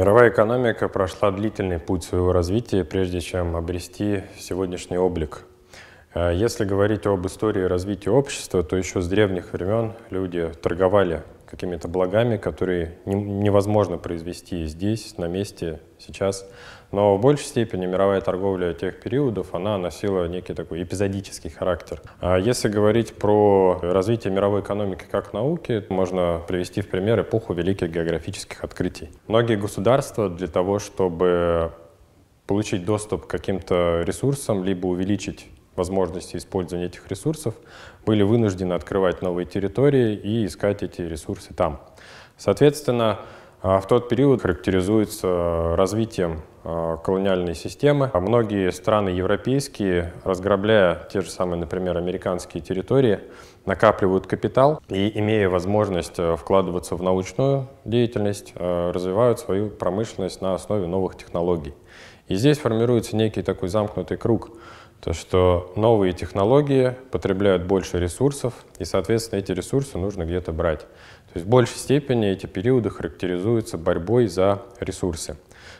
Мировая экономика прошла длительный путь своего развития, прежде чем обрести сегодняшний облик. Э, если говорить об истории развития общества, то еще с древних времен люди торговали какими-то благами, которые невозможно произвести здесь, на месте, сейчас. Но в большей степени мировая торговля тех периодов, она носила некий такой эпизодический характер. А если говорить про развитие мировой экономики как науки, можно привести в пример эпоху великих географических открытий. Многие государства для того, чтобы получить доступ к каким-то ресурсам, либо увеличить возможности использования этих ресурсов, были вынуждены открывать новые территории и искать эти ресурсы там. Соответственно, а, в тот период характеризуется развитием а, колониальной системы. А многие страны европейские, разграбляя те же самые, например, американские территории, накапливают капитал и, имея возможность вкладываться в научную деятельность, развивают свою промышленность на основе новых технологий. И здесь формируется некий такой замкнутый круг – то, что новые технологии потребляют больше ресурсов, и, соответственно, эти ресурсы нужно где-то брать. То есть в большей степени эти периоды характеризуются борьбой за ресурсы.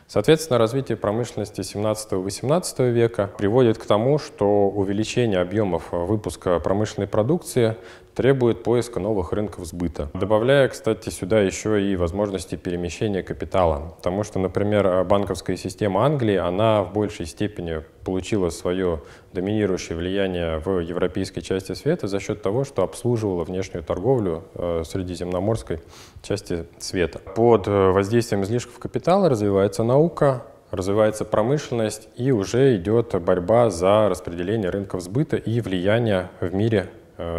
Соответственно, развитие промышленности 17-18 века приводит к тому, что увеличение объемов выпуска промышленной продукции требует поиска новых рынков сбыта. Добавляя, кстати, сюда еще и возможности перемещения капитала. Потому что, например, банковская система Англии, она в большей степени получила свое доминирующее влияние в европейской части света за счет того, что обслуживала внешнюю торговлю э, средиземноморской части света. Под э, воздействием излишков капитала развивается наука, развивается промышленность и уже идет борьба за распределение рынков сбыта и влияние в мире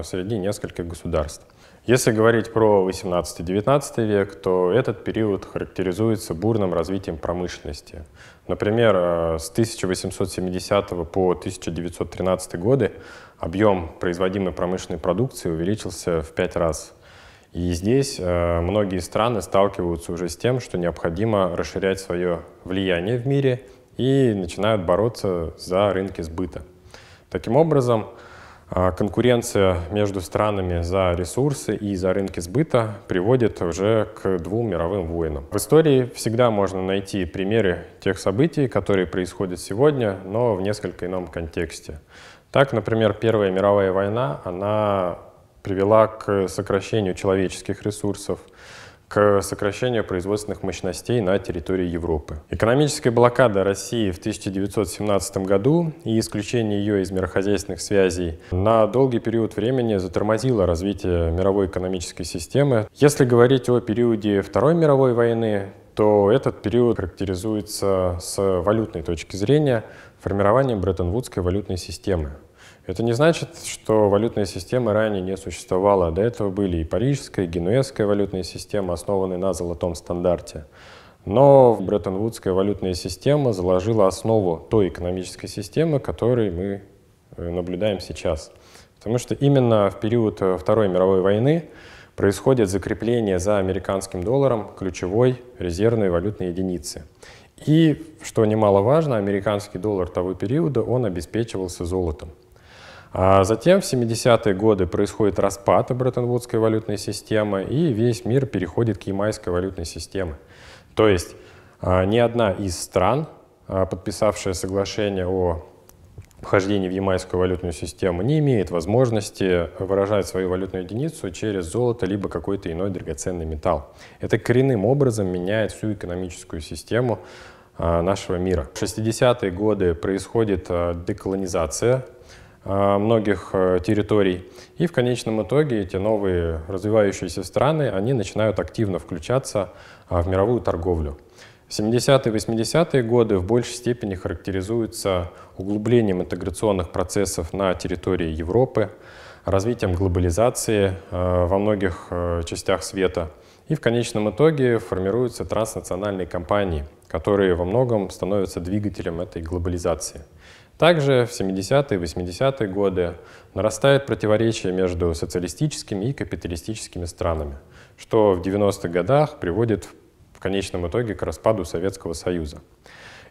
среди нескольких государств. Если говорить про 18-19 век, то этот период характеризуется бурным развитием промышленности. Например, э, с 1870 по 1913 годы объем производимой промышленной продукции увеличился в пять раз. И здесь э, многие страны сталкиваются уже с тем, что необходимо расширять свое влияние в мире и начинают бороться за рынки сбыта. Таким образом, конкуренция между странами за ресурсы и за рынки сбыта приводит уже к двум мировым войнам. В истории всегда можно найти примеры тех событий, которые происходят сегодня, но в несколько ином контексте. Так, например, Первая мировая война, она привела к сокращению человеческих ресурсов, к сокращению производственных мощностей на территории Европы. Экономическая блокада России в 1917 году и исключение ее из мирохозяйственных связей на долгий период времени затормозило развитие мировой экономической системы. Если говорить о периоде Второй мировой войны, то этот период характеризуется с валютной точки зрения формированием Бреттон-Вудской валютной системы. Это не значит, что валютная система ранее не существовала. До этого были и парижская, и генуэзская валютная система, основанные на золотом стандарте. Но Бреттон-Вудская валютная система заложила основу той экономической системы, которой мы э, наблюдаем сейчас. Потому что именно в период э, Второй мировой войны происходит закрепление за американским долларом ключевой резервной валютной единицы. И, что немаловажно, американский доллар того периода, он обеспечивался золотом. А затем в 70-е годы происходит распад Бреттон-Вудской валютной системы, и весь мир переходит к ямайской валютной системе. То есть а, ни одна из стран, а, подписавшая соглашение о вхождении в ямайскую валютную систему, не имеет возможности выражать свою валютную единицу через золото либо какой-то иной драгоценный металл. Это коренным образом меняет всю экономическую систему а, нашего мира. В 60-е годы происходит деколонизация многих э, территорий. И в конечном итоге эти новые развивающиеся страны, они начинают активно включаться э, в мировую торговлю. 70-е 80-е годы в большей степени характеризуются углублением интеграционных процессов на территории Европы, развитием глобализации во многих частях света. И в конечном итоге формируются транснациональные компании, которые во многом становятся двигателем этой глобализации. Также в 70-е и 80-е годы нарастает противоречие между социалистическими и капиталистическими странами, что в 90-х годах приводит в конечном итоге к распаду Советского Союза.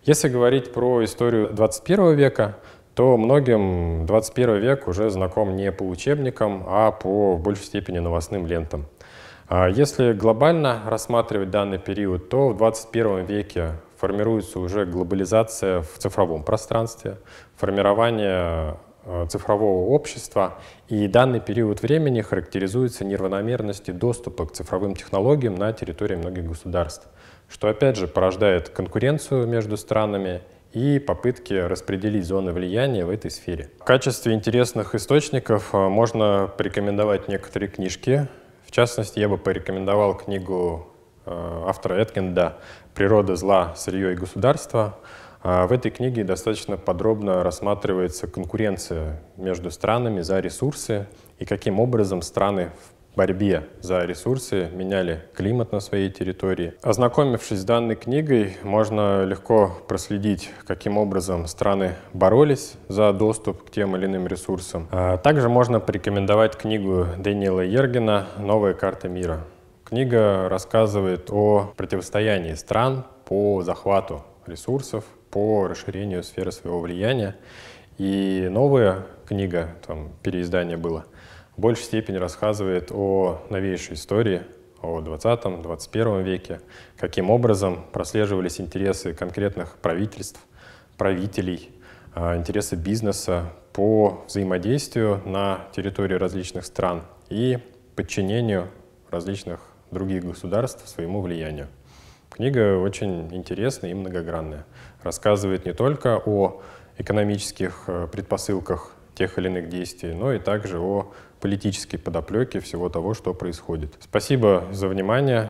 Если говорить про историю 21 века, то многим 21 век уже знаком не по учебникам, а по в большей степени новостным лентам. А если глобально рассматривать данный период, то в 21 веке формируется уже глобализация в цифровом пространстве, формирование э, цифрового общества, и данный период времени характеризуется неравномерностью доступа к цифровым технологиям на территории многих государств, что опять же порождает конкуренцию между странами и попытки распределить зоны влияния в этой сфере. В качестве интересных источников э, можно порекомендовать некоторые книжки. В частности, я бы порекомендовал книгу автора Эткинда «Природа зла, сырье и государство». А в этой книге достаточно подробно рассматривается конкуренция между странами за ресурсы и каким образом страны в борьбе за ресурсы меняли климат на своей территории. Ознакомившись с данной книгой, можно легко проследить, каким образом страны боролись за доступ к тем или иным ресурсам. А также можно порекомендовать книгу Дэниела Ергена «Новая карта мира». Книга рассказывает о противостоянии стран по захвату ресурсов, по расширению сферы своего влияния. И новая книга, там переиздание было, в большей степени рассказывает о новейшей истории, о 20-21 веке, каким образом прослеживались интересы конкретных правительств, правителей, а, интересы бизнеса по взаимодействию на территории различных стран и подчинению различных других государств своему влиянию. Книга очень интересная и многогранная. Рассказывает не только о экономических э, предпосылках тех или иных действий, но и также о политической подоплеке всего того, что происходит. Спасибо за внимание.